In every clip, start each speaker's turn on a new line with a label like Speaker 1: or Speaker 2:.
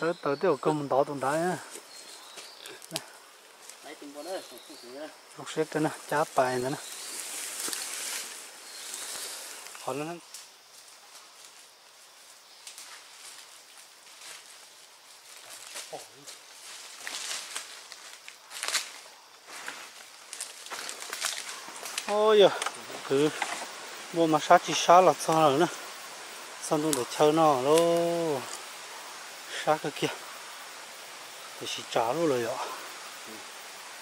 Speaker 1: sớt tới tiểu công đó tồn tại á lúc xếp cho nó cháp bài nữa nè họ nó ôi giờ cứ mua mà sát chỉ sát là sao rồi nữa xong tôi để chờ nó lô sát cái kia thì chỉ trả luôn rồi ạ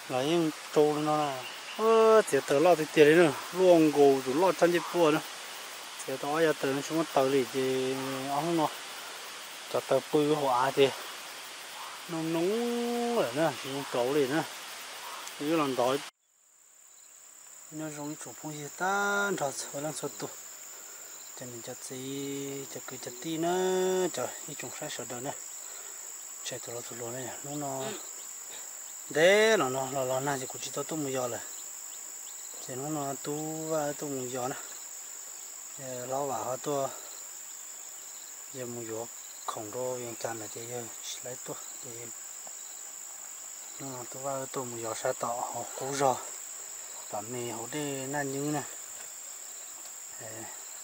Speaker 1: lấy những trâu nó là ơ chỉ tớ lo thì tiền đấy nữa luôn gù rồi lo chân chỉ bùa nữa chỉ đó giờ tớ nó xuống tớ thì chỉ ông nó cho tớ bùi hóa thì nó nóng rồi nữa chỉ trâu thì nữa cái lần đó nó giống chủ phong gì ta cho số lần số tu cho nên cho gì cho cứ cho tí nữa. Trời đi trồng sai sợ đó nữa. Chạy tụi nó tụi nó này nó nó đấy nó nó nó nó này thì cũng chỉ tao tu một giờ rồi chỉ nó nó tu và tu một giờ nữa. Lo vào họ tu giờ một giờ không đo yên chăn này thì giờ lấy tu thì nó tu và tu một giờ sai tạo họ cố rồi bà mẹ họ đi nan như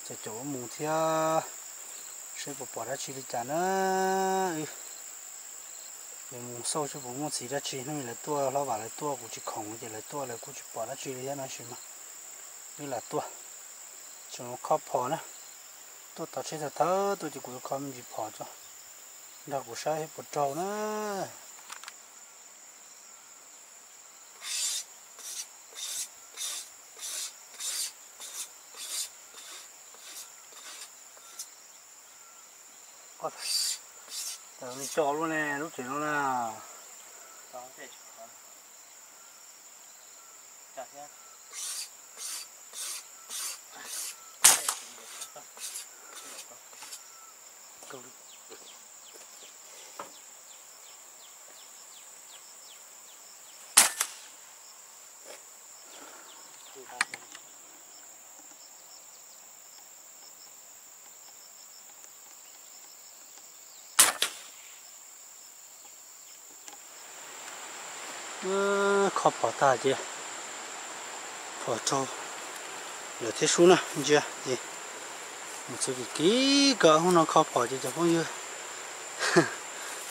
Speaker 1: này cho chỗ mù theo sẽ bỏ bỏ ra chi đi chả nữa thì mù sâu cho bố mù chỉ ra chi nó là tua nó vào là tua cũng chỉ khổng thì là tua là cũng chỉ bỏ ra chi đi nó xí mà như là tua cho nó khó bỏ nữa tôi tạo chế ra thơ tôi chỉ cũng khó mình chỉ bỏ cho đâu cũng sai bỏ trâu nữa Tớ đi cho luôn nè, lúc chuyển nó nào. Chứ bỏ cho giờ thế xuống nè chưa gì một số cái kỹ cỡ không nó khó bỏ chứ chẳng bao nhiêu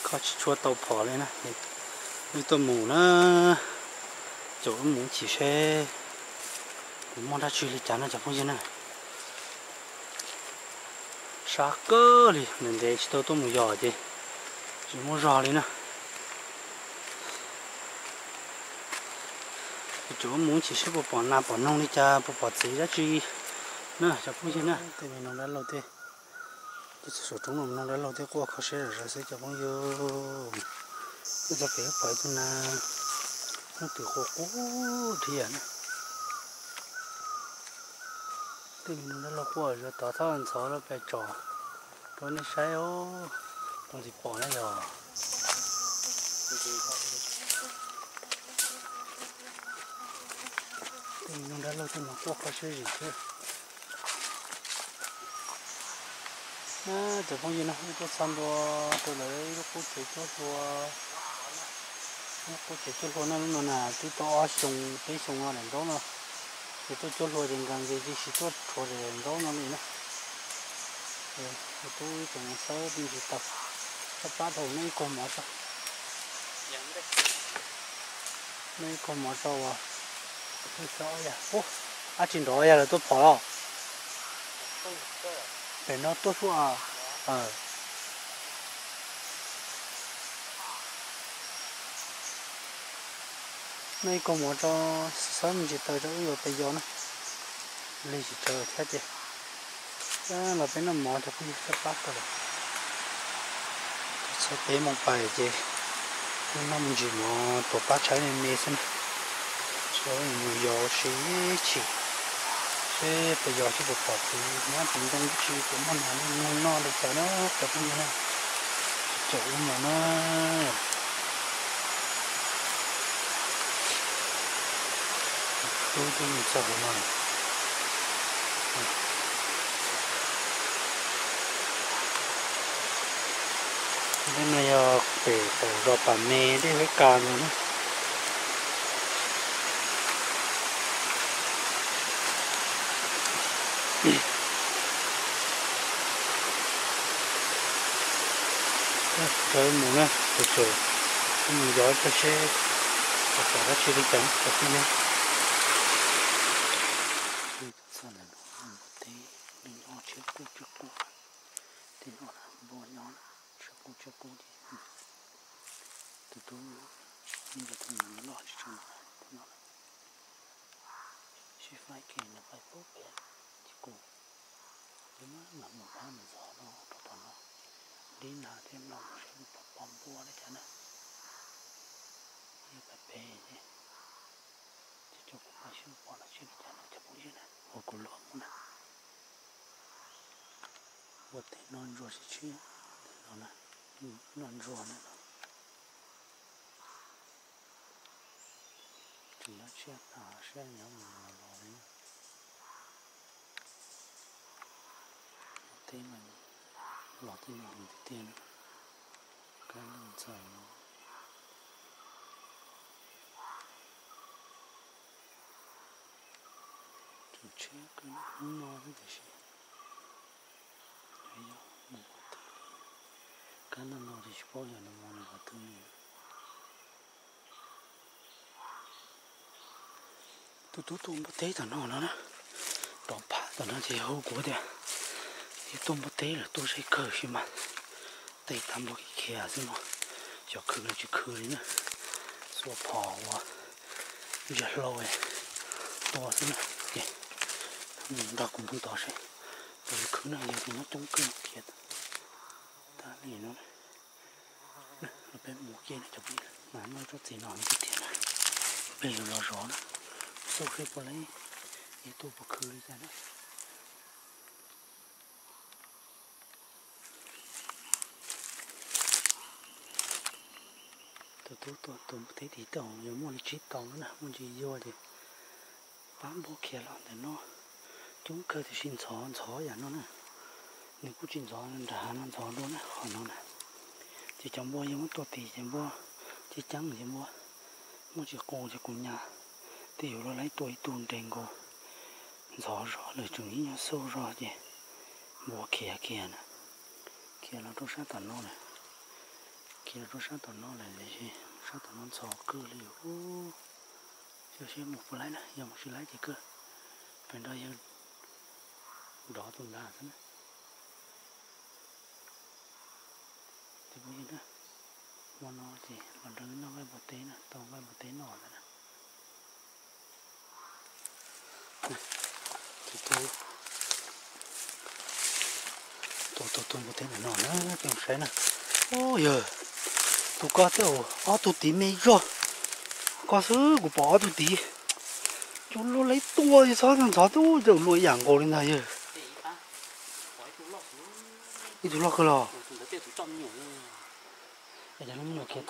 Speaker 1: khó chỉ chua tàu bỏ lên nè như tôi mù nó chỗ mù chỉ xe cũng mong ta truy lên chán nó chẳng bao nhiêu nè sa cơ đi nên để chỉ tôi tôi mù giò chứ chỉ muốn giò lên nè chỗ muốn chỉ sẽ bộ bỏ nạp bỏ nông đi cha bộ bỏ gì đó chứ nè cho cũng thế nè. Tại vì nó đã lâu thế. Cái số chúng nó đã lâu thế. Qua khó sẽ rồi sẽ cho cũng vô. Cái cho phải phải tu nè nó từ khổ cố thì à tại vì nó đã lâu qua rồi tao thao anh sáu nó phải trò. Tôi nó sai ô. Còn thì bỏ nó rồi thì đã lâu thì nó qua khó gì chứ à giờ phong gì nó có xăm đua tôi lấy nó có thể cho đua nó có thể cho đua nên nó là tí to sùng tí sùng ở đằng đó nó thì tôi cho đua đến gần thì chỉ cho đua đến đó nó nữa thì tôi cũng sợ đi tập tập bắt đầu nên còn mở sao nên còn mở sao à tôi sợ ya ô à trên đó là tôi bỏ rồi để nó tốt xuống à ờ mấy con mỏ cho sớm chỉ tới đó rồi bây giờ nó lấy chỉ chờ thế chứ đó là bên nó mỏ thì cũng sẽ bắt rồi sẽ bé một bài chứ nó mình chỉ mỏ tổ bắt trái này mê xin cho nhiều gió xí chỉ. Thế bây giờ chỉ được bỏ thì nó thành công cái chi của mình là nó no được cho nó tập như thế này chỗ mà nó tôi tôi mình sao mà. Nên là để phải rọ bà mê để với cà nữa trời mù nè trời trời mình gió cho xe và cả các chơi đi chẳng có cái này sao là nó thế mình nó chưa cố chưa cố thì nó là bộ nhỏ chưa cố chưa cố đi từ từ mình là thằng nó lo cho nó nó chỉ phải cái nó phải cố cái chỉ cố nhưng mà mà một hai mình gió nó đó nó đi nào thêm lòng xem bom bùa đấy chả nè như cái bè nhé chỉ cho cũng phải xem bỏ là xem chả nó chả bùi nè hồ cổ lộn nè vật thì non rồi sẽ chia nó nè non rồi nè chúng nó chia à chia nhau mà rồi đấy thế mình lọt thì cái lần trời nó chủ chế cái nó cái gì đấy một cái nó nó thì bao giờ nó mua nó thứ tôi tôi tôi thấy thằng nó nó nè đòn phá thằng nó thì hậu quả đấy thì tôi bắt thấy là tôi sẽ cởi khi mà tay tam một cái kia chứ mà cho khử nó chỉ khử đi nữa số phò quá giờ lâu rồi to thế nữa kì mình đã cũng không to sẽ tôi khử này giờ thì nó trống cơn thiệt ta này nó nó bên một kia chụp mà nó cho gì nó như thế này bây giờ nó rõ nữa sau khi bỏ lấy thì tôi bỏ khử ra nữa tôi tu tu thế thấy thì tổng nếu muốn chỉ tổng nữa muốn chỉ vô thì bán bố kia là để nó chúng cơ thì xin chó chó vậy nó nè nếu cũng xin chó nên đã nó chó luôn nè họ nó nè chỉ trong bố nhiêu muốn tôi thì chỉ bố chỉ trắng chỉ bố muốn chỉ cô chỉ cùng nhà thì hiểu nó lấy tuổi tuôn trên cô gió rõ lời chúng ý nhau sâu rõ chứ bố kia kia nè kia là tôi sát tận nó nè kia nó sát tận nó là gì chứ sát tận sò cơ liều cho xem một cái lái này giờ một cái lái chỉ cơ bên đó giờ đỏ tuần đà thế này. Thì bây giờ mà nó thì mà đứng, nó vai một tế nè tao vai một tế nọ nữa nè thì tôi tôi tôi tôi một tế nọ nữa cái cái nè. Ôi giời tu có theo ó tu tí mấy giờ, có thứ của bỏ tu tí chúng nó lấy tua thì sao thằng sao tụ rồi nuôi 养狗 lên này rồi đi tu lo cơ lo để cho nó nhiều kia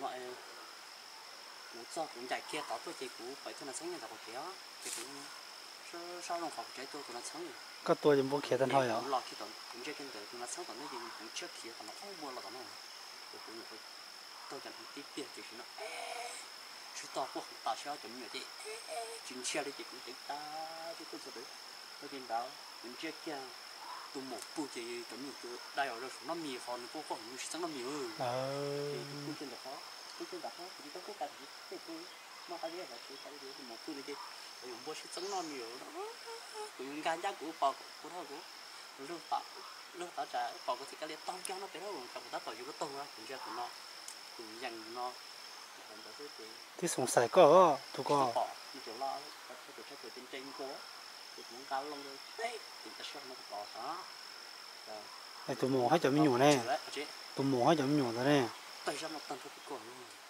Speaker 2: loại cú cho cũng chạy kia tao tôi chỉ cú phải cho nó sáng nhà tao có kia cái cũng sao lòng học trái tôi tụi nó sáng rồi
Speaker 1: có tua thì mua kia thân thôi à
Speaker 2: lo khi tụi cũng chơi kinh tế tụi nó sáng tụi nó gì cũng trước kia tụi nó không mua là tụi nó tôi cũng phải tôi chẳng thấy tiếp tiền chỉ nó chứ tao cũng không tao sao nhiều chứ chính xe đấy chỉ cũng tính ta chứ tôi sao tôi tin đó cũng trước kia tụi một bữa chỉ chấm nhiều tôi đại ở rồi nó mì còn cô có không sáng nó mì ơi
Speaker 1: ờ
Speaker 2: cũng trên đó khó cũng trên đó khó thì tôi có cái gì cái tôi mà cái gì là chỉ cái gì một bữa này chứ dùng bữa sẽ sáng nó mì rồi cũng gan giá của bò của thôi của lúc bảo lúc bảo trả bò có thể cái liền tông cho nó bé rồi trong đó bảo dùng cái tông ra cũng ra của nó cũng dành nó làm đó thì
Speaker 1: thì sùng sài có tụ
Speaker 2: có
Speaker 1: có
Speaker 2: bỏ như kiểu lo cái cái cái trên trên cố thì cũng cao lông rồi đấy thì ta xem nó bỏ đó
Speaker 1: ai tụ mồ hay chấm nhiều nè
Speaker 2: đấy chị
Speaker 1: tụ mồ hay chấm nhiều rồi nè
Speaker 2: tay ra một tầng thôi còn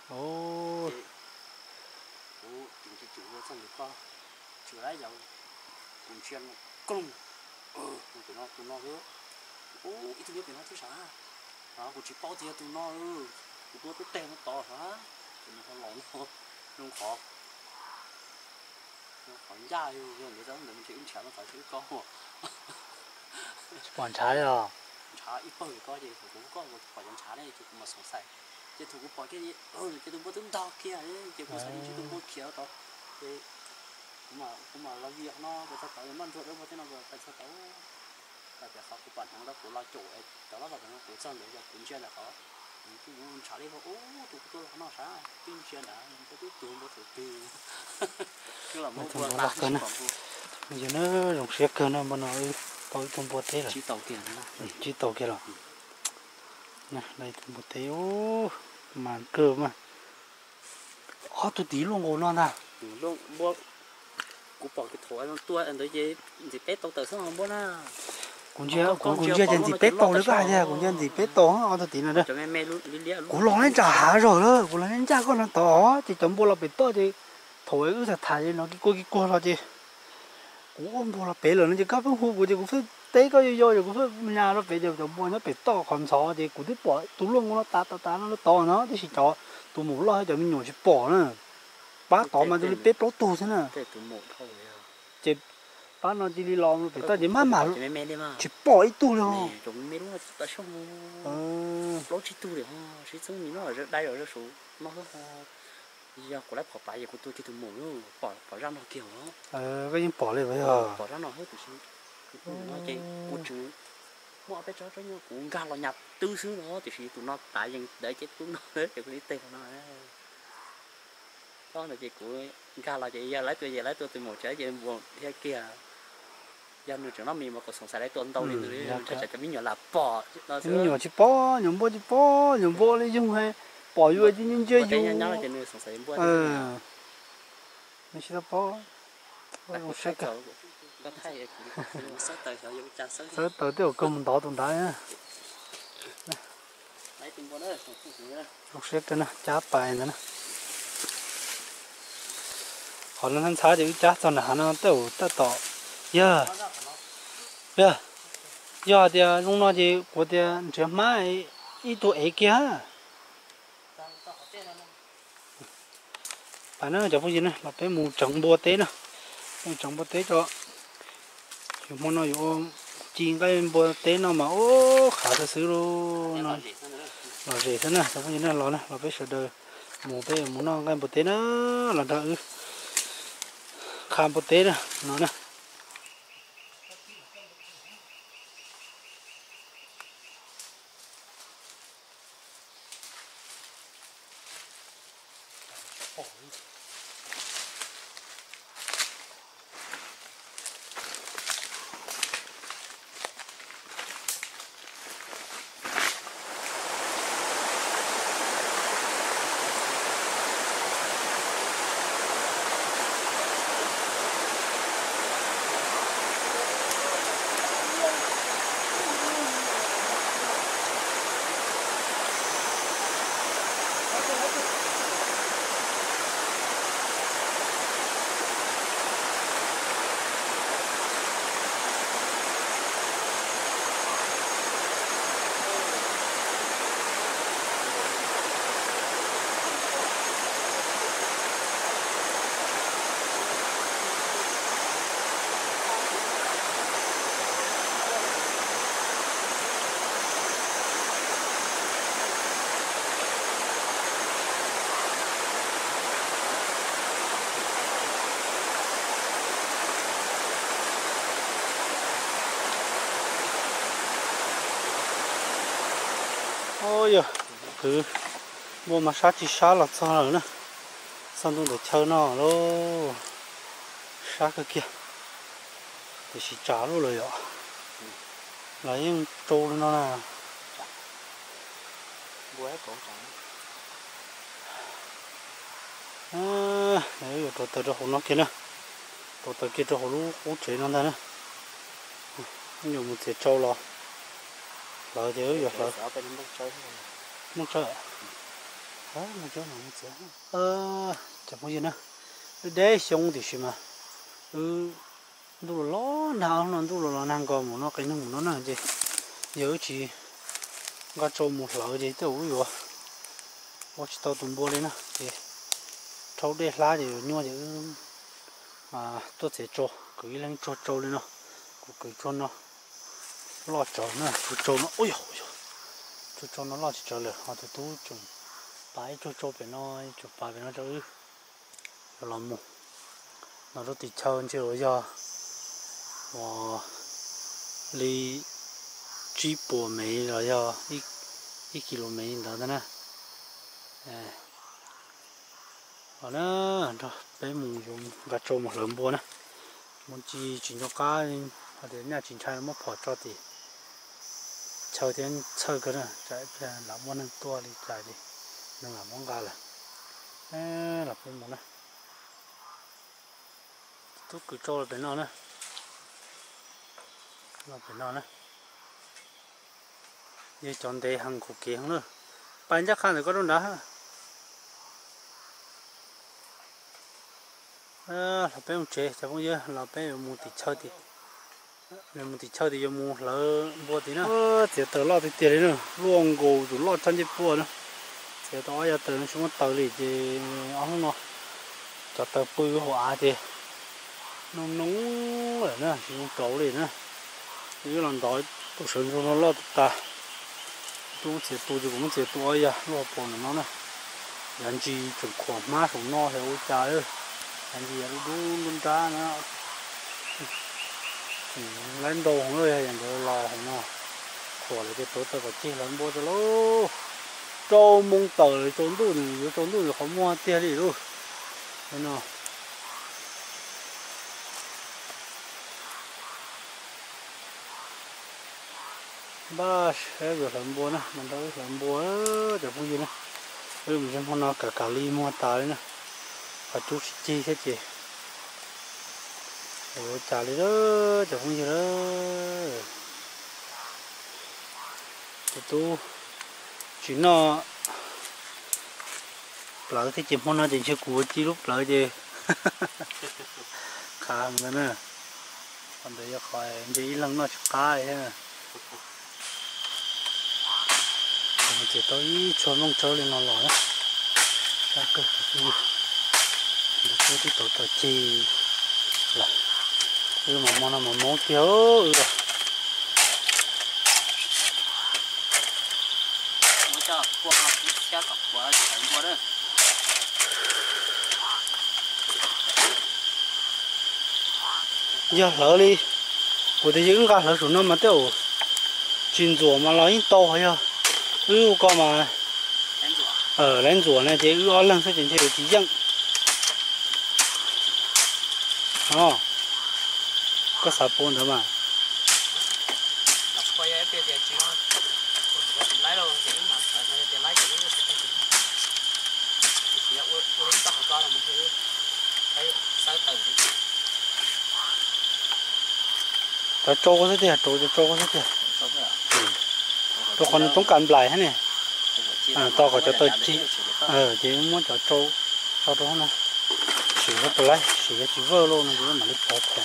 Speaker 1: ô
Speaker 2: thì ô chúng chỉ chủ xong được co chủ lại dầu cùng chuyên công ừ tụi nó tụi nó hứa. Ô ít thứ tụi nó thứ 啥 đó cũng chỉ bao tiền tụi nó ừ. Tụi nó cái tên nó to hả? Tụi nó không lộn nó nó khó nó khó ra rồi người ta mình chỉ ứng trả nó phải con. Mà
Speaker 1: còn trái à
Speaker 2: chả ít bao có gì thì cũng có một quả chân chả này thì cũng mà sống sai chứ tôi cũng bỏ cái gì? Ừ chứ tôi bỏ tương đau kia ấy chứ cũng sai chứ tôi bỏ kia đó. Thì cũng mà cũng mà làm việc nó cái sao tao mang thuốc đó có thế nào rồi? Cái sao tao tại vì họ cũng bản thân đó cũng là chỗ ấy đó là nó cũng xong rồi cũng chưa là họ cũng muốn trả đi vào ô tụi tôi nó sao tin chưa đã tôi biết tụi nó thử từ. Cứ là mua vừa tạt
Speaker 1: bây giờ nó rồng xe cơ nó mà nó tôi không bột thế rồi.
Speaker 2: Chỉ tàu tiền nữa.
Speaker 1: Ừ, chỉ tàu kia rồi. Nè đây một thế ô màn cơ mà. Ó tôi tí luôn ngồi non à.
Speaker 2: Luôn mua cú bỏ cái thổi nó tua anh tới gì gì bé tàu tờ xong không bố na
Speaker 1: cũng chưa cũng cũng chưa chân gì pet tàu nữa cái gì cũng chân gì pet tàu ó tôi tí nữa đây
Speaker 2: cho mẹ mẹ luôn lý lý luôn
Speaker 1: cũng lo lên trả rồi đó cũng lo lên trả con nó to thì chấm bố là pet to thì thổi cứ thật thải nó cái cô cái cô là gì cũng không bố là pet rồi nó chỉ có cái hú của thì cũng phải tế có gì rồi cũng phải nhà nó pet rồi chấm bố nó pet to còn sợ thì cũng thích bỏ tủ luôn nó ta ta ta nó to nó thì chỉ cho tụ mù lo cho mình nhổ chỉ bỏ nữa bác to mà tôi pet lót tụ thế
Speaker 2: cái một thôi
Speaker 1: bác nó chỉ đi lo nó pet to chỉ má mà
Speaker 2: đi
Speaker 1: chỉ bỏ ít luôn
Speaker 2: nè chúng luôn là ta xong lỗ chỉ tu ha chỉ sống như nó ở đây ở số. Nó giờ của lại bỏ bài giờ của tôi cái tụi một luôn. Bỏ bỏ ra nó kiểu nó
Speaker 1: ờ cái gì bỏ lại vậy à
Speaker 2: bỏ ra nó hết xin nó chỉ của chú mua bé chó cho nhau cũng gà lo nhập tư xứ nó thì chỉ tụi nó tại dân để chết tụi nó hết cái tiền của nó đó là chị của gà là chị giờ lấy tôi giờ lấy tôi từ một trái về buồn thế kia. Giờ nữa chúng nó mình mà có sống sai lấy tôi đâu đi
Speaker 1: Ừ, dạ,
Speaker 2: chắc chắn mình nhỏ là bỏ nó
Speaker 1: mình nhỏ chỉ bỏ nhỏ bỏ chỉ bỏ nhỏ bỏ lấy dùng hay. Bỏ vô thì nhìn chơi
Speaker 2: mua
Speaker 1: ờ mình sẽ bỏ
Speaker 2: một
Speaker 1: sẽ cả.
Speaker 2: có sớt tới dùng
Speaker 1: tiêu công đó tồn tại á.
Speaker 2: Không
Speaker 1: sẽ cái nè chát bài nữa họ nó hắn xá thì chắc cho nó hắn nó tiêu ta tỏ giờ giờ giờ thì lúc nào thì có thì chỉ mai ít tuổi ấy kia bạn nó cho cái gì nữa là cái mù trồng bùa tế nữa mù trồng bùa tế cho chúng muốn nó vô chỉ cái bùa tế nó mà ô khá là xứ luôn nó nó rẻ thế nè cho cái gì nữa lo này là cái sợi đời mù bé muốn nó cái bùa tế nó là đỡ khám bùa tế nữa nó nè ôi cứ mua mà sát chỉ sát là sao rồi nữa. Xong tôi để chơi nó lô sát cái kia. Thì chỉ trả luôn rồi ạ. Lấy trâu nó
Speaker 2: bố ấy cổ chẳng
Speaker 1: à đấy rồi tôi hồ nó kia nè tôi tới kia hồ lú hú chế nó đây nè nhiều một thiệt trâu lo lợi thì rồi lợi
Speaker 2: nó
Speaker 1: không sợ đó mà cho nó không sợ ờ chẳng có gì nữa. Để xong thì xem mà. Ừ đủ lo nào nó đủ lo năng có một nó cái nó một nó là gì nhớ chỉ có cho một lỡ gì tới ui rồi có chỉ tao tụm bò lên nè thì trâu để lá thì nhua thì mà tôi sẽ cho cứ lên cho trâu lên nó. Cứ cứ cho nó. Lo chó nữa chú chó nó. Ôi ôi chú chó nó lo chỉ chó lửa họ thì tú chủng bãi chú chó bên nó chú bãi bên nó cho ư cho làm mù nó rất tịt chơi chứ ở giờ và đi chỉ bộ mấy rồi giờ ít ít km đó thế nè à nó đó bé mù dùng gạt trâu một lần bùa nè muốn chỉ chỉ cho cá hoặc để nhà chỉnh trai nó mất bỏ cho thì chờ đến chờ cái này chạy về làm món ăn to đi chạy đi. Đừng làm món gà là. À, là cái món này tôi cứ cho là bên nó nữa là bên nó nữa như chọn để hàng cục kia hàng nữa. Bạn chắc khăn thì có đâu đó à là bên một chế chả bao giờ. Là bên một tí chơi thì nên mình thì chơi thì dùng một lỡ mua tí nữa ờ chỉ tớ lo thì tiền nữa luôn gù rồi lo chân chỉ bùa nữa chỉ đó giờ tớ nó xuống tờ thì chỉ ông nó cho tớ bự hóa thì nó nóng rồi nữa chỉ một chỗ lì nữa cái lần đó tôi sử dụng nó lo ta tôi chỉ tôi chỉ cũng chỉ tôi giờ lo bỏ nó nữa nhân gì chuẩn khoản má sống no thì ôi trời ơi anh gì nó đu luôn ra nữa lên đồ không ơi anh rồi lò không nó khổ là cái tổ tờ có chi lên bố cho lô trâu mông tờ trốn đủ này trốn đủ không mua tiền đi luôn thế nào ba sẽ rồi làm bùa nè mình đâu làm bùa để vui gì nè bây giờ mình xem nó cả cả ly mua tái nè và chú chi thế chị ủa trả lý đó, chả không gì đó. Tụ tụ chỉ nó lỡ thì chỉ muốn nó chỉ chưa của chi lúc lỡ gì khá nữa nè. Còn để cho khỏi đi lắng nó chụp cái ha. Chỉ tới, cho mong chơi lên nó lỏ đó sao cơ cái gì được cái đi tổ tổ chi. Là cứ mà món nào mà món thiếu rồi
Speaker 2: nó cho qua cho cặp qua chạy qua đó
Speaker 1: giờ lỡ đi. Của thế những cái lỡ xuống nó mà tiêu chín rùa mà nó ít to hay à ừ có mà. Ở lên rùa này thì ừ lần sẽ chuyển theo chỉ dân ờ có sập bồn thôi mà
Speaker 2: lập quay ấy bây giờ chỉ có tiền lấy đâu chỉ mà tiền lấy chỉ có tiền chỉ là uống uống tao học là mình thấy thấy sai từ
Speaker 1: tao trâu thế thì trâu trâu thế
Speaker 2: thì
Speaker 1: tôi còn chống cản lại thế này à tao có cho tôi chỉ
Speaker 2: ờ chỉ muốn cho trâu. Cho trâu nó chỉ có tôi chỉ có chỉ vơ luôn nó chỉ mà nó bỏ tiền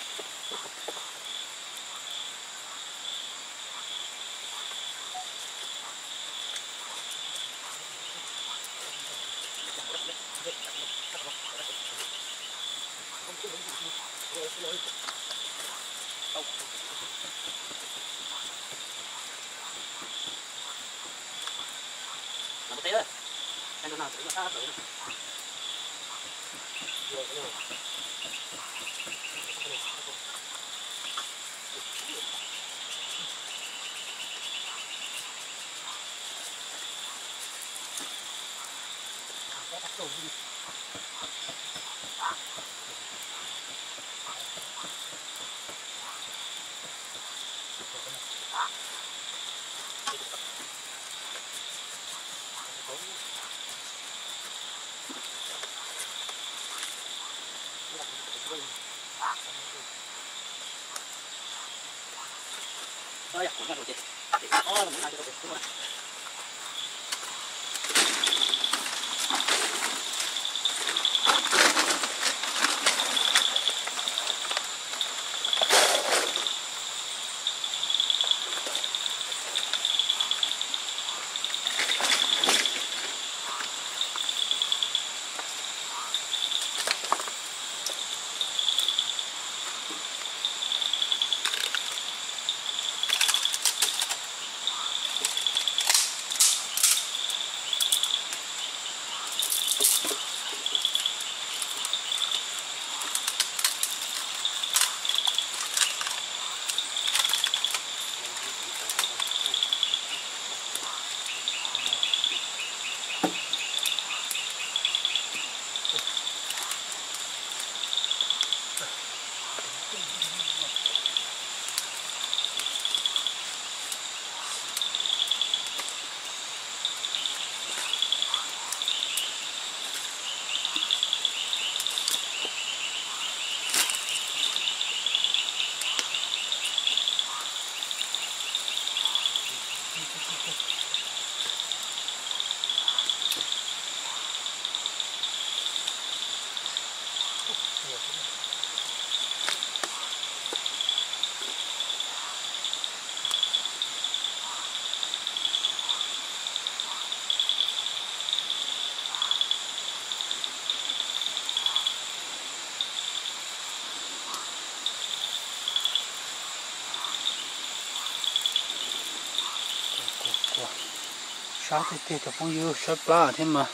Speaker 1: sát thì thì cho phong yêu sát lá thế mà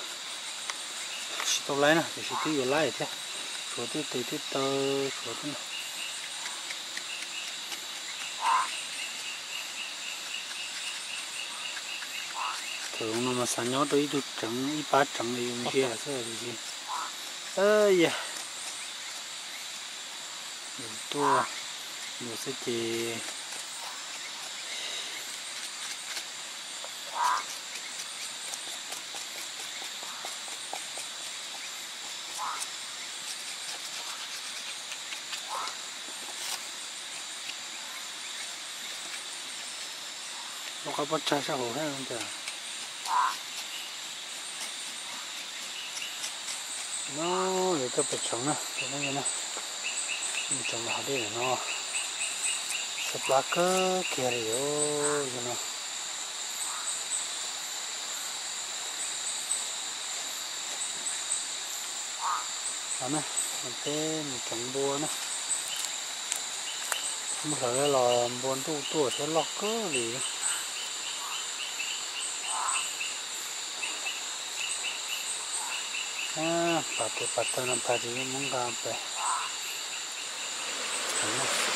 Speaker 1: chỉ tao lấy nè thì chỉ tiêu lấy thế số tiêu tiêu tiêu tơ số tiêu này thường nó mà sáng nhớ tới chút trắng ít ba trắng thì mình kia thế là gì ơi da đủ tua đủ sẽ chỉ nó có bắt cha sao hổ hay không trời nó để cho bạch trống nè cái này nè mình trồng vào đi là nó sập lá cơ kia rồi cho nó đó nè mình tên mình trồng bùa nè không phải là buồn tu tu sẽ lọc cơ gì 아, 바쁘 바쁘는 바지에 뭔가 안 빼. 정말.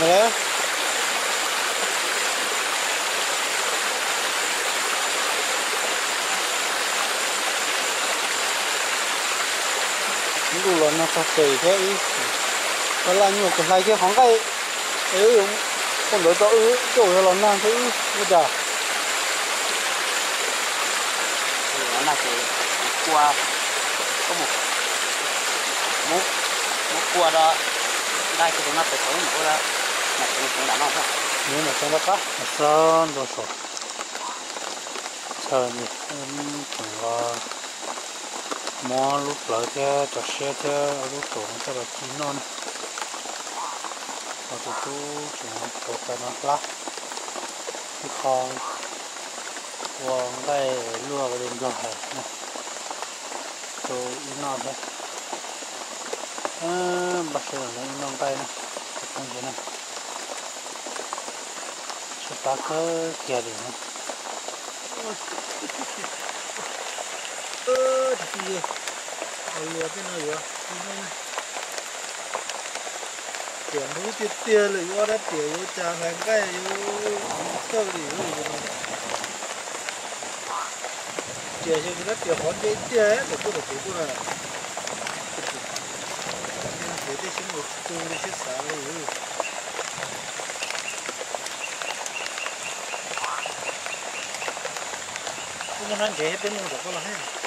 Speaker 1: Nữa. Đủ là nó thật sự thế. Ý đó là nhiều cái này cái khoảng cái ừ còn đối tượng ừ chỗ là nó thế bây giờ
Speaker 2: nó là cái qua, có một một một qua đó. Đây thì nó phải có một cái
Speaker 1: nếu mà trong đó có là sơn rồi sổ chờ nhỉ em cũng là mò lúc lại theo cho xe theo lúc tổ nó cho là chín non và tụi chú chúng tổ cái nó lá cái con quăng đây lùa cái đêm rồi này tôi in non đấy à, bắt đầu nó in non tay này không thế này sẽ bắt kia đi. Này ơ thì gì ở lùa cái nào vậy tiền đủ tiền tiền rồi vô đó tiền vô trả hàng cái vô sơ đi vô tiền thì nó tiền hoàn cái tiền ấy để tôi được tiền tôi là tiền thì xin một tôi xin sao rồi cũng nó
Speaker 2: hết đến một cái là
Speaker 1: hết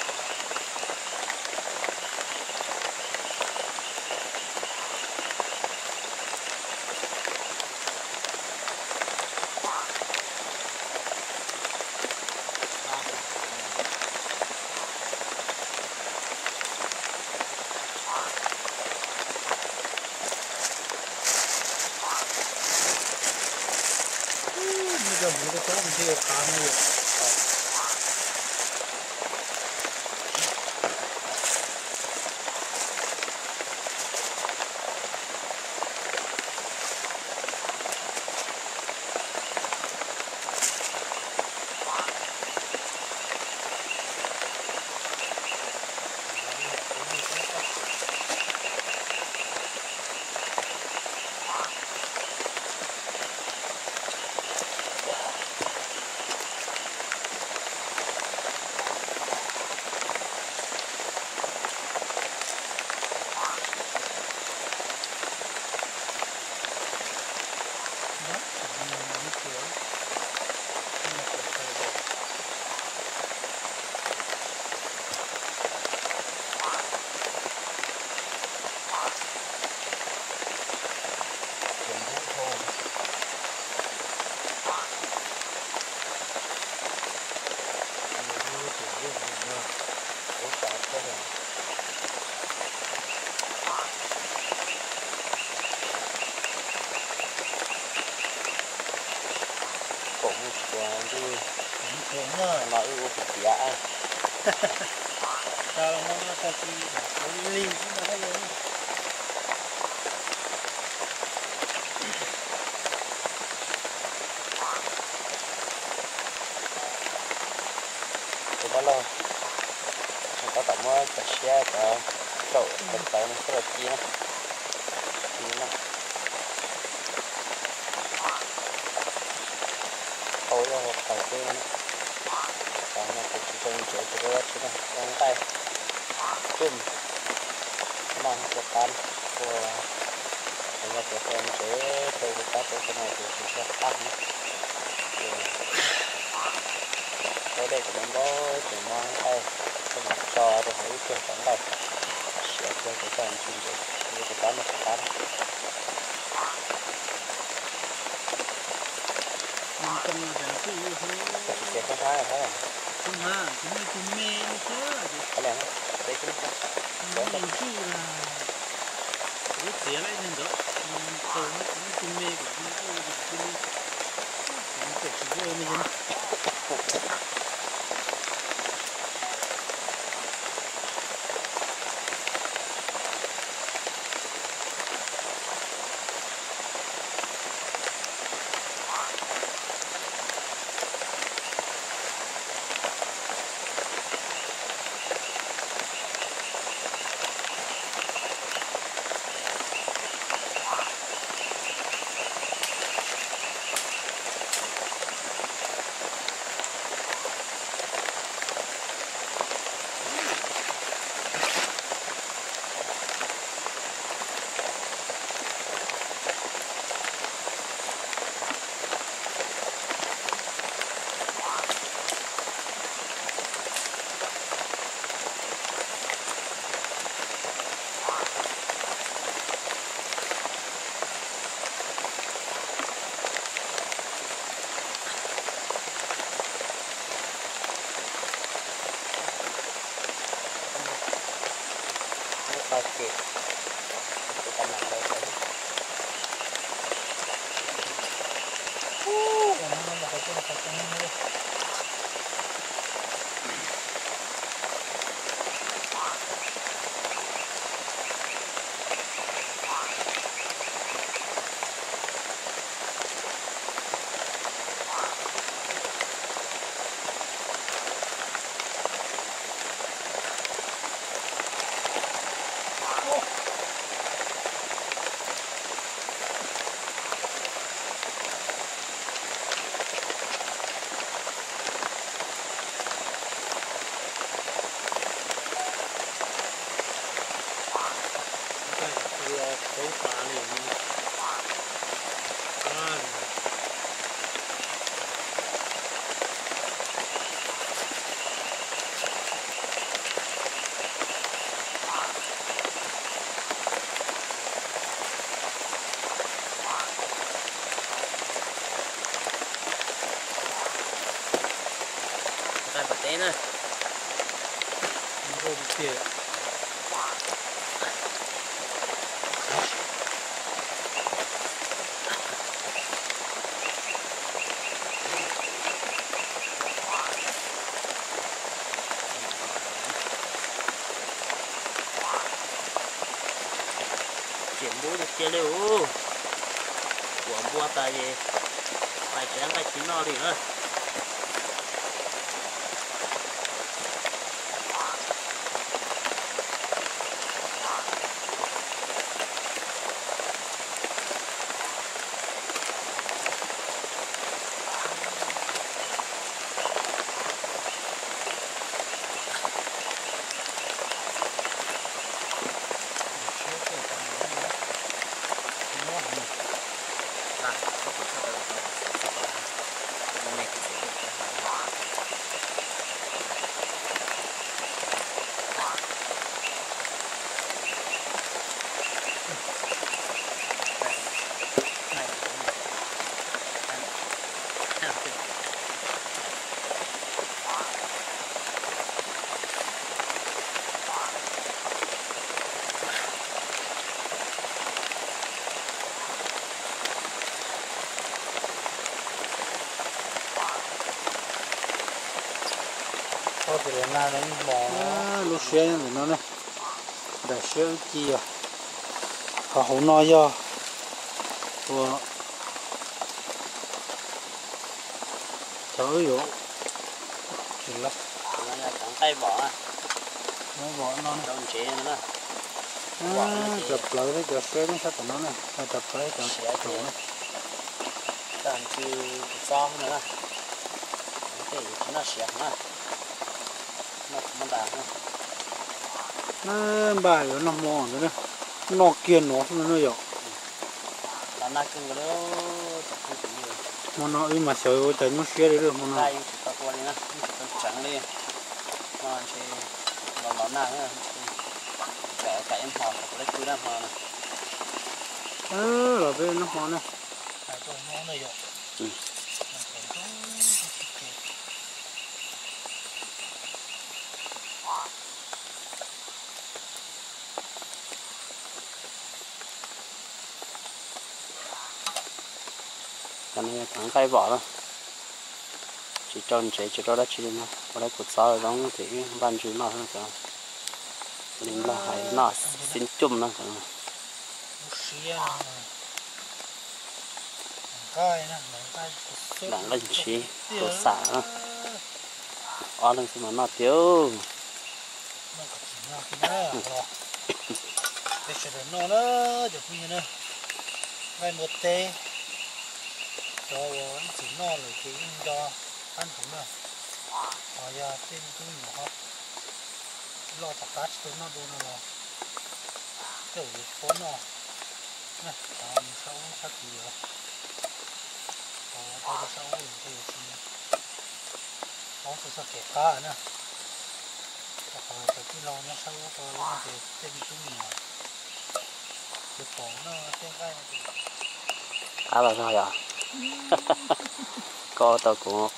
Speaker 1: cần là cái gì
Speaker 2: cái gì sẽ không phải là thế này
Speaker 1: không ha chúng mình cùng mê nó chứ
Speaker 2: cái này đấy chứ nó
Speaker 1: mình chỉ là cái gì lại nên đó mình cầu nó cũng cùng mê của mình cũng là cái gì mình phải chỉ vô mình
Speaker 2: kì chế bố đều của mua tài gì? Phải chén phải chín no thì nữa
Speaker 1: là na đánh bò lúc xưa thì nó này để xưa chi à họ không nói do của thở yếu chỉ là
Speaker 2: nó là thằng tay bỏ à
Speaker 1: nó bỏ nó
Speaker 2: đồng chế nữa
Speaker 1: à, chụp lại cái chụp xưa nó sắp nó này chụp lại chụp chỗ
Speaker 2: chỗ.
Speaker 1: này
Speaker 2: đàn chứ xong nữa thế nó xẻ nữa nó không đàn nữa
Speaker 1: nó bài nó nằm mòn rồi nè nó kiên nó nó nó yếu
Speaker 2: là không chịu nhiều
Speaker 1: mà nó im mà sợ ôi trời nó xưa đấy được mà nó.
Speaker 2: Tay chỉ tập qua đi nè chỉ tập trắng đi. Nó chỉ nó nó na nữa cái cái em họ lấy cứ đam họ này.
Speaker 1: Ơ là bên nó họ này
Speaker 2: cái tôi nó này rồi
Speaker 1: Ừ.
Speaker 2: cái này thằng cây bỏ rồi chỉ tròn chế chỉ cho đã chỉ nó có đấy cột sao rồi đóng thì ban chú nó thôi cả mình là hải nó xin chung nó cả
Speaker 1: xưa
Speaker 2: lên chí cột xả nó ở lên xem mà nó thiếu.
Speaker 1: Để có chỉ nó cái nữa rồi cái nó được như nữa ngay một tê cho anh chỉ nó là cái cho ăn cũng nữa họ giờ tên cũng nhỏ lo tập cát tôi nó đâu nó gì có nó nè làm sao sao gì rồi ờ tôi sao cũng tôi chỉ nó sẽ sẽ kẹt cá nữa hoặc là cái lo nó sao có nó sẽ tên cũng nhỏ cái phòng nó tên cái này
Speaker 2: cá là sao vậy có tao cũng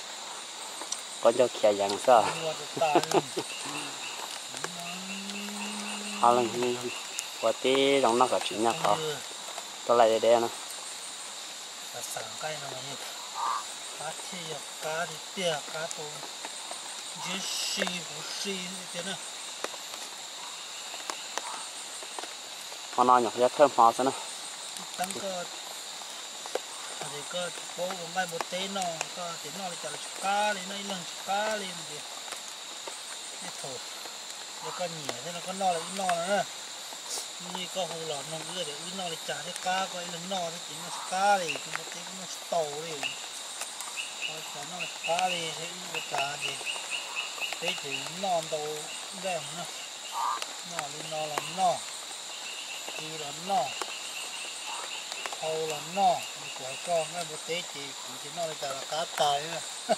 Speaker 2: có cho kia dạng sao?
Speaker 1: Thì mua được
Speaker 2: và tí trong nó có chuyện nhá có tôi lại đây nó
Speaker 1: sáng cái nó như cá chi cá đi tia cá to chỉ xì 不 xì thế này
Speaker 2: họ nói ra thơm họ xem nó
Speaker 1: tăng cơ thì cơ bố của bay một tên nó cơ tên nó là chả là cá lên, nó lần cá lên thì cái thôi nó có nhỉ, thế là con no là ít no nữa như có hồ lò nó cứ để ít no là chả cái cá có lần no thì chỉ là cá thì thì một tế nó tàu đi. Có chả nó là cá đi, thế ít cá thì thế thì non đâu đây nữa. No lên no là no đi là no hầu là no của con ngay một tế chỉ cũng chỉ nói là cá tài nữa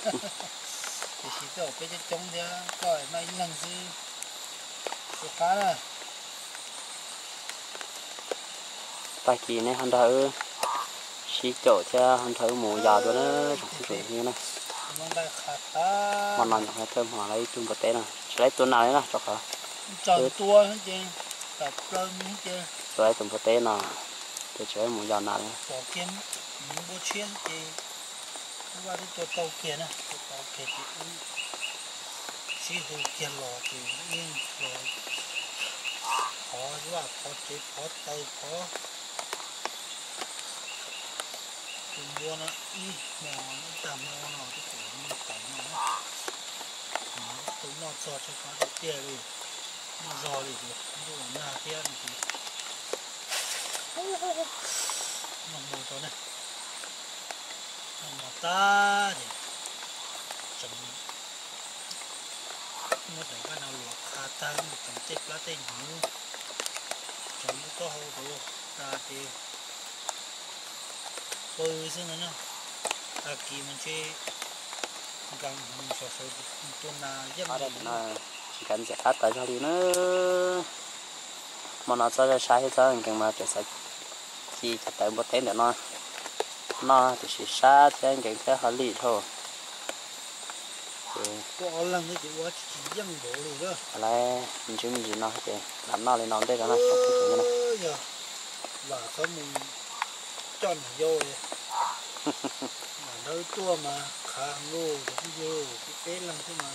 Speaker 1: thì chỉ có cái cái trống thế coi mai năng gì cái cá này
Speaker 2: ta kỳ này hắn thử. Xí chỗ cho hắn thử mù già đó nó trong cái như này. mà nhọc ra thơm họ lấy chung bát tế này. Chỉ lấy tuần nào đấy nè cho họ
Speaker 1: chọn tua hết chứ. Tập lên hết chứ.
Speaker 2: Chỉ lấy chung bát tế nào tôi chơi một giờ nào
Speaker 1: bỏ kiến bố chuyên thì qua đi tôi tàu kiến à tôi tàu kiến thì chỉ từ kiến lò thì nhưng rồi. Khó quá, khó chết, khó tay, khó. Thì mua nó đi mò, nó tạm mò nó, cái cổ nó cái nó. Nó cũng nó cho cho nó tiền rồi nó giò rồi, nó là na kia rồi 望到ねまたでちょっともっと今の落下タンとてプラテンにちょっとほどだってこういうすんのなあきもち gần mình sợ sợ tôi là giấm
Speaker 2: ở đây là gần sẽ phát tại sao đi nữa mà nó cho ra sai hết trơn càng mà trở sạch chi chặt tới một tên để nó nó thì sẽ xa tên cảnh cái hợp lý thôi.
Speaker 1: Có lần cái chị quá chỉ dân bộ rồi
Speaker 2: đó. Là mình chúng mình nó kìa làm nó lên nó đây cái này.
Speaker 1: Là có mình cho nó vô vậy? Mà đâu tua mà
Speaker 2: khá ngô cũng vô cái tế lần thế mà.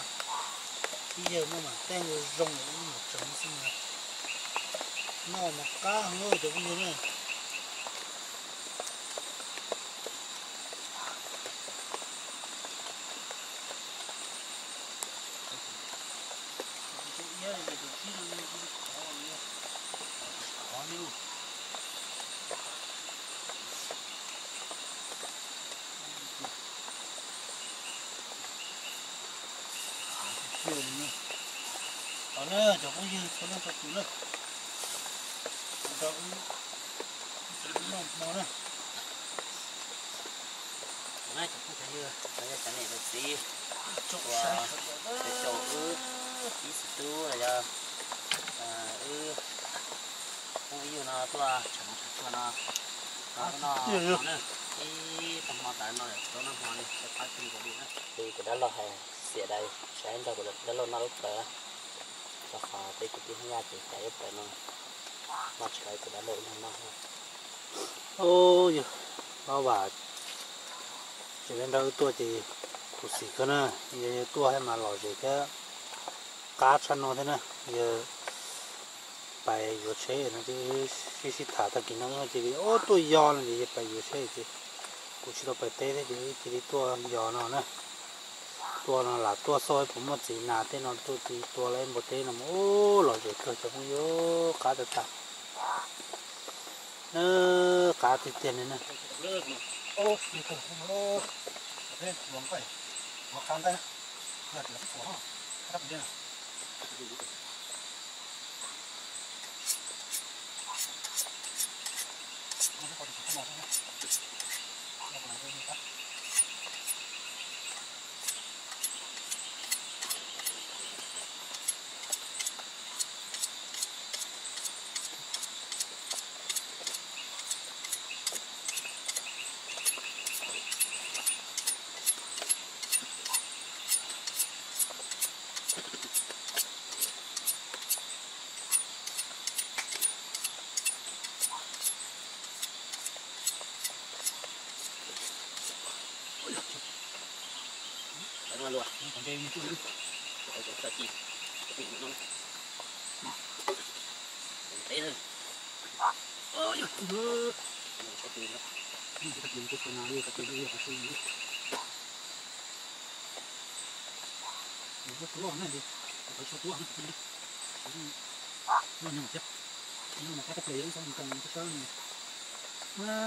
Speaker 2: Bây giờ nó mà tên rồng một trống xin mà. Nó mà cá ngô cũng như này.
Speaker 1: Ôi giời bao bà chỉ bên đâu tua thì cụ sĩ cơ nè. Giờ tua hay mà lò gì cái cá chân nó thế nè. Giờ bài vô chế nó thì xí xí thả ta kỹ năng chỉ vì, ô, tua giò nó thì bài vô chế thì cụ chỉ đâu bài tê thế thì chỉ vì tua giò nó nè. Tua nó là tua soi cũng một chỉ nà thế nó. Tua thì tua lên một thế nó ô, lò gì? Cơ chẳng có cá được tặng. เออขาติดเตียนเลยนะเลิกเล
Speaker 2: ยโอ้
Speaker 1: มีคน
Speaker 2: โอ้เฮ้ยหลวง
Speaker 1: ไป
Speaker 2: หล
Speaker 1: วงค้างได้เลือดหลวงหัวรับเดียว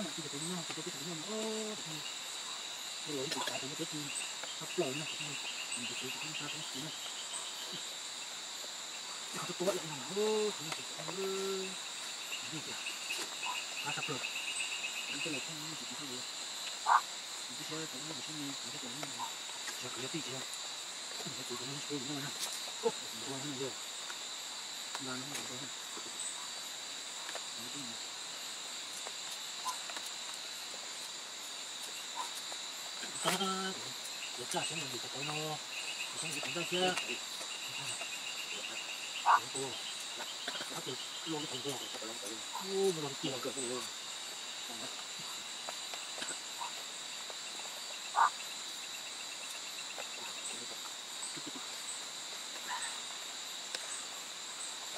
Speaker 1: mà mà chỉ cái nó cái cái cái nó ô cái lỗi của cái cái cái sắp lỗi nó mình cái cái cái sao cái nó nó có tuổi là nó ô cái cái cái đi kìa? À sắp lỗi cái này không chỉ cái gì cái xe cũng là cái này cái cái này cho cái tí chứ cái cái nó cái nó ô nó nó rồi là nó rồi cái đó để cho chúng mình được cái nó không gì cũng ra kia đó cô nó thì luôn thành kia cô mình làm tiền cực luôn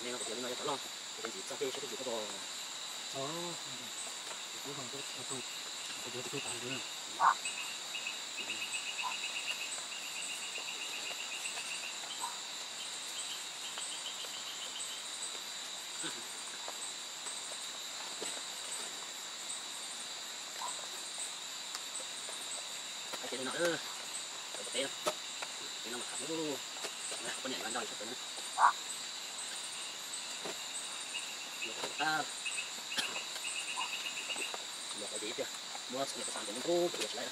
Speaker 2: nên là cái này nó lo cái gì sao cái cái gì
Speaker 1: nó bò đó cái thằng cái thằng cái thằng cái
Speaker 2: cái chuyện nó ơ cái tiền thì nó mà khám luôn nè có nhận ban đầu sẽ tới ta một cái gì chưa mua một cái sản phẩm cô của lại
Speaker 1: 야,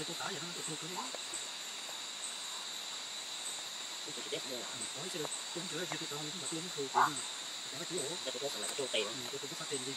Speaker 1: đi cái thở vậy tôi vậy nó tôi tôi nó
Speaker 2: chúng chỉ đẹp mua
Speaker 1: sẽ chứ chúng chữa chưa tôi còn nhưng mà tôi nó thôi cũng nó chỉ ổ
Speaker 2: để tôi có sản là chỗ tiền
Speaker 1: tôi cũng phát tiền đi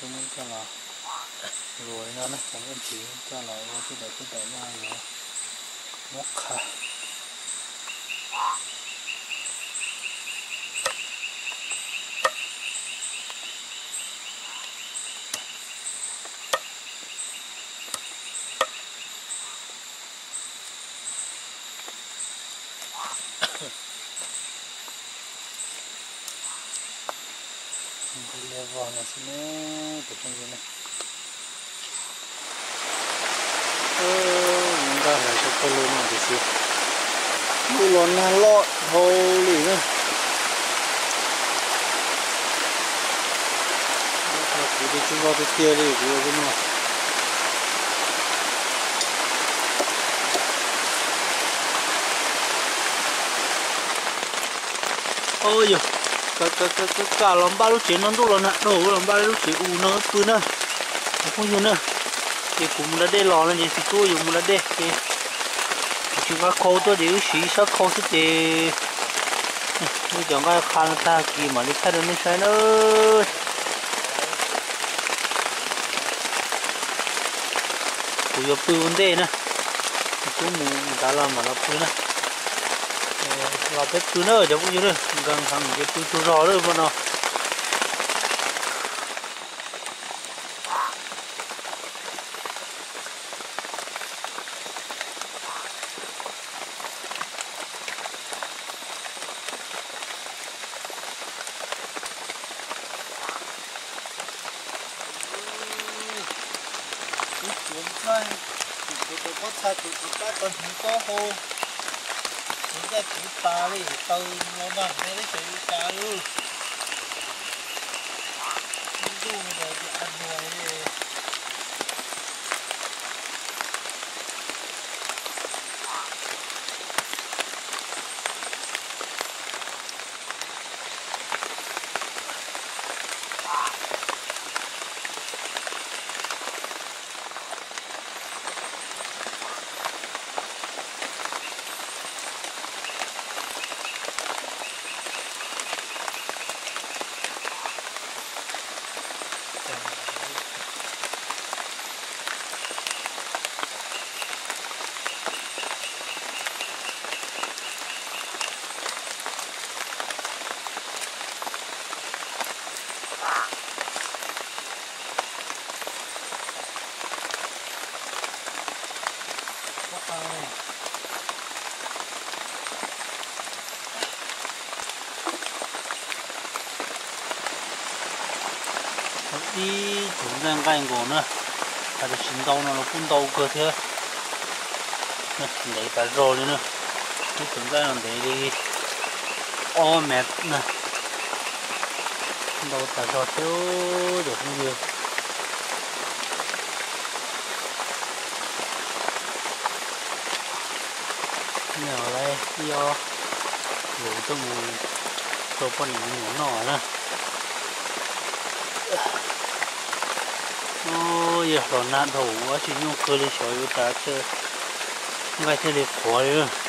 Speaker 2: tôi
Speaker 1: muốn cho là lùi nó nó chẳng có chỉ cho là ô cái đấy cái đấy mà nó được không gì này chúng ta phải cho enggak lah so perlu xíu di sini belum nalot holy lì nữa di coba tu tiada dia đi đi yo cái cái ôi giời cả lòng ba lúc chín nó đủ rồi nè. Đủ lòng ba lúc chín u nó cứ nè. Không như nè. Thì cũng là để lò lên thì tôi dùng là để thì chỉ có khâu tôi để xí sao khâu thì để tôi giờ cái khăn ta kì mà đi thay được nó sai nữa. Cũng có bự vấn đề nè. Cũng muốn đã làm mà nó bự nè là cái túi nữa cho cũng như thế. Gần thằng cái túi túi rõ rồi mà nó chúng ta chúng ta có thay chúng ta còn không có hồ chúng ta chỉ ta đi từ một năm nay đến chỉ ta luôn ví dụ ăn ngoài đi đi chúng ta cái ngủ nữa hay là sinh đâu nó cũng đâu cơ thế lấy cả rồi nữa. Cái chúng ta làm để đi ô mệt nè đâu cả rồi thiếu được không nhiều. Nhỏ đây do ngủ tôi ngủ tôi con ngủ nọ nữa. Ôi giờ nó nạn thủ quá chỉ nhung cơ đi sỏi ta chơi ngay thế để khỏi nữa